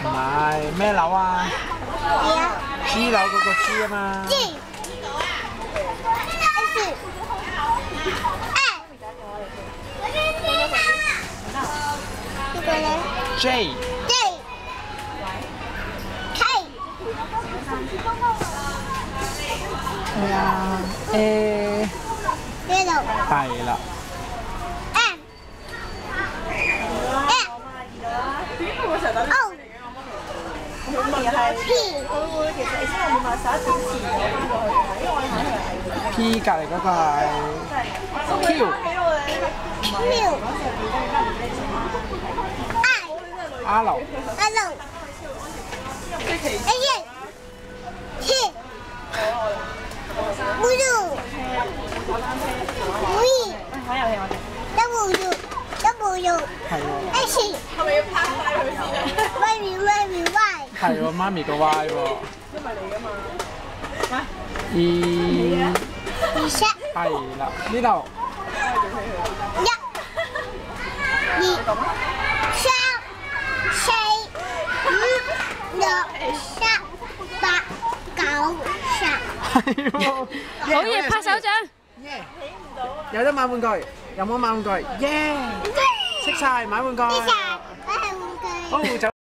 唔系咩楼啊？知楼嗰个知啊嘛。J J K 系啊，诶，啦。P P 隔離嗰個係 Q Q I R Hello A T Blue V W W 係喎 H 係咪要拍晒佢先啊？Y Y Y 係喎，媽咪個 Y 喎。因為你噶嘛。E 二三係啦，呢度一、二、三、四、五、六、七、八、九、十。係喎。好嘢，拍手掌！耶！有得買玩具，有冇買玩具？耶！識晒買玩具。呢隻我係玩具。